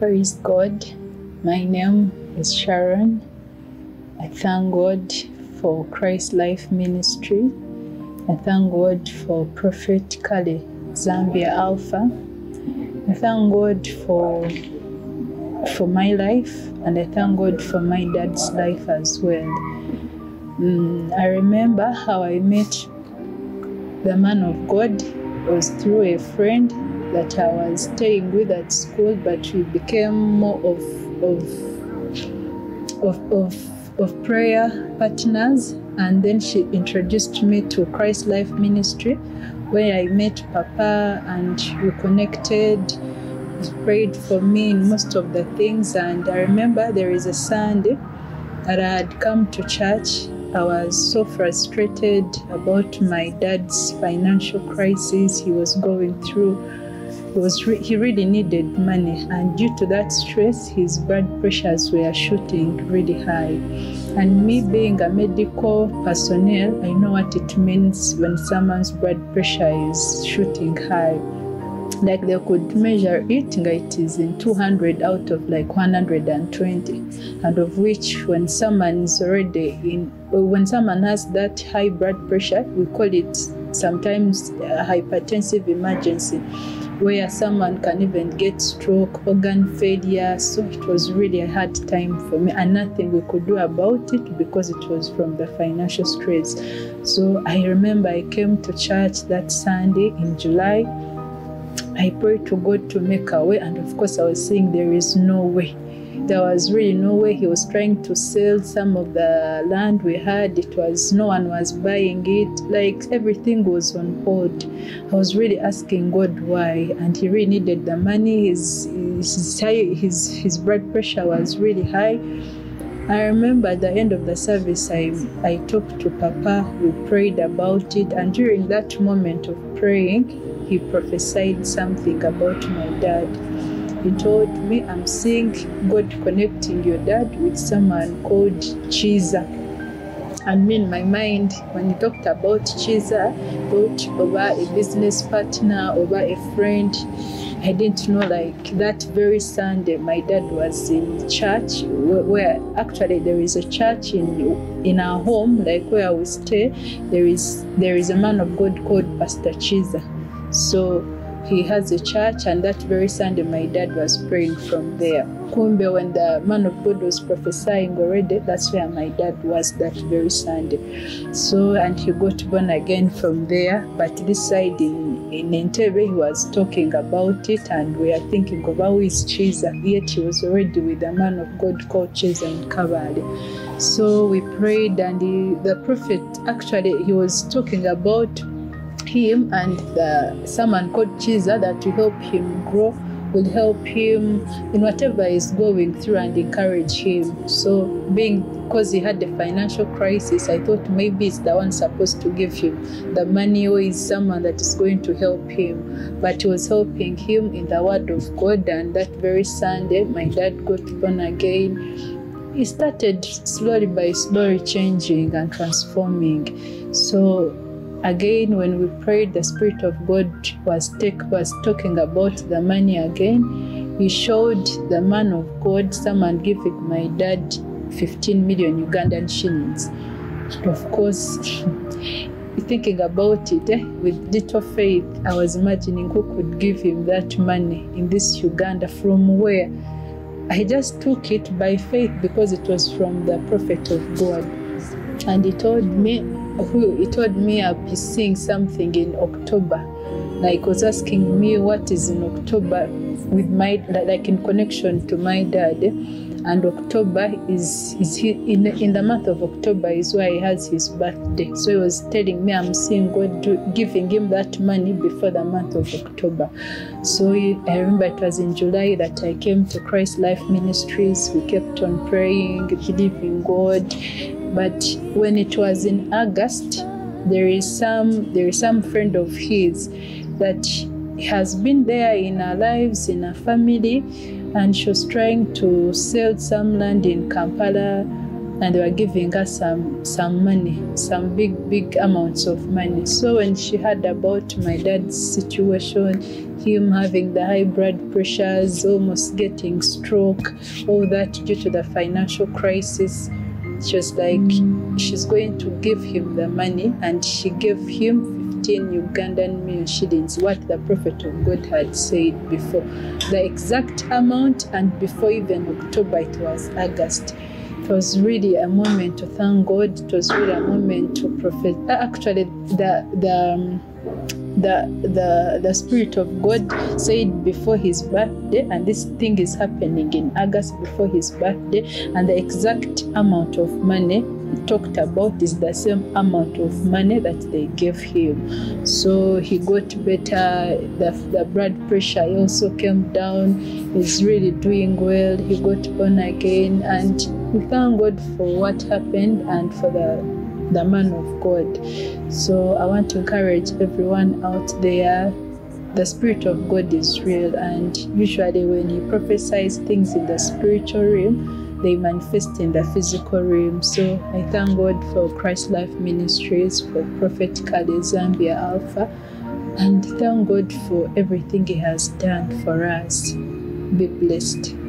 Praise God. My name is Sharon. I thank God for Christ Life Ministry. I thank God for Prophet Kale Zambia Alpha. I thank God for for my life and I thank God for my dad's life as well. Mm, I remember how I met the man of God was through a friend that I was staying with at school, but we became more of of of of, of prayer partners. And then she introduced me to Christ Life Ministry, where I met Papa and we connected. He prayed for me in most of the things. And I remember there is a Sunday that I had come to church. I was so frustrated about my dad's financial crisis he was going through. Was re- he really needed money, and due to that stress, his blood pressures were shooting really high. And me being a medical personnel, I know what it means when someone's blood pressure is shooting high. Like they could measure it it is in 200 out of like 120 and of which when someone is already in when someone has that high blood pressure we call it sometimes a hypertensive emergency where someone can even get stroke organ failure. So it was really a hard time for me and nothing we could do about it because it was from the financial stress so i remember i came to church that sunday in july. I prayed to God to make a way, and of course, I was saying there is no way. There was really no way. He was trying to sell some of the land we had. It was no one was buying it. Like everything was on hold. I was really asking God why, and he really needed the money. His his his his blood pressure was really high. I remember at the end of the service, I I talked to Papa. We prayed about it, and during that moment of praying, he prophesied something about my dad. He told me, I'm seeing God connecting your dad with someone called Chiza. And me in my mind, when he talked about Chiza, thought over a business partner, over a friend. I didn't know like that very Sunday my dad was in church where, where actually there is a church in in our home, like where we stay, there is there is a man of God called Pastor Chiza. So he has a church, and that very Sunday, my dad was praying from there. Kumbe, when the man of God was prophesying already, that's where my dad was that very Sunday. So, and he got born again from there. But this side in, in Entebbe, he was talking about it, and we are thinking of how is Chiza, yet he was already with a man of God called in Kabale. So we prayed, and he, the prophet actually he was talking about him and uh, the, someone called Chiza that will help him grow, will help him in whatever he's going through and encourage him. So, being because he had the financial crisis, I thought maybe it's the one supposed to give him the money or is someone that is going to help him. But he was helping him in the word of God, and that very Sunday, my dad got born again. He started slowly by slowly changing and transforming. So again when we prayed the spirit of god was take, was talking about the money again. He showed the man of god someone giving my dad 15 million ugandan shillings. Of course thinking about it eh, with little faith i was imagining who could give him that money in this uganda from where? I just took it by faith because it was from the prophet of god. And he told me who he told me I'll be seeing something in October. Like was asking me what is in October with my like in connection to my dad. And October is is he in in the month of October is where he has his birthday. So he was telling me I'm seeing God do, giving him that money before the month of October. So he, I remember it was in July that I came to Christ Life Ministries. We kept on praying, believing God, but when it was in August, there is some there is some friend of his that has been there in our lives, in our family, and she was trying to sell some land in Kampala. and they were giving her some some money, some big big amounts of money. So when she heard about my dad's situation, him having the high blood pressures, almost getting stroke, all that due to the financial crisis, she was like, she's going to give him the money, and she gave him 15 Ugandan million shillings, what the prophet of God had said before. The exact amount, and before even October, it was August. It was really a moment to thank God. It was really a moment to prophet. Actually, the the um, the the the spirit of God said before his birthday, and this thing is happening in August before his birthday, and the exact amount of money talked about is the same amount of money that they gave him. So he got better. The, the blood pressure also came down. He's really doing well. He got born again, and we thank God for what happened and for the the man of God. So I want to encourage everyone out there. The Spirit of God is real, and usually when He prophesies things in the spiritual realm, they manifest in the physical realm. So I thank God for Christ Life Ministries, for Prophet Kale Zambia Alpha, and thank God for everything He has done for us. Be blessed.